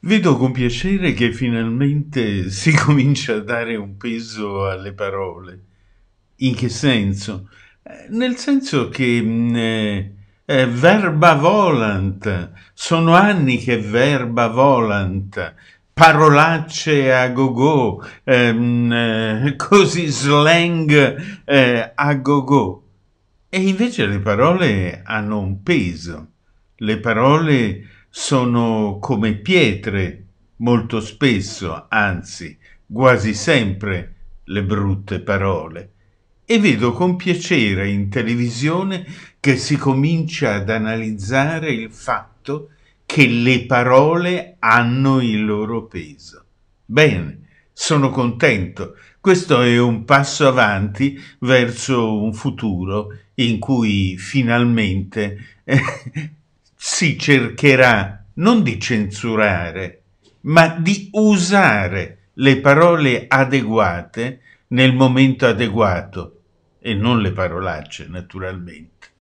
Vedo con piacere che finalmente si comincia a dare un peso alle parole. In che senso? Eh, nel senso che mh, eh, eh, verba volant, sono anni che verba volant, parolacce a go-go, ehm, eh, così slang eh, a go-go. E invece le parole hanno un peso, le parole sono come pietre molto spesso, anzi quasi sempre, le brutte parole. E vedo con piacere in televisione che si comincia ad analizzare il fatto che le parole hanno il loro peso. Bene, sono contento. Questo è un passo avanti verso un futuro in cui finalmente si cercherà non di censurare, ma di usare le parole adeguate nel momento adeguato e non le parolacce, naturalmente.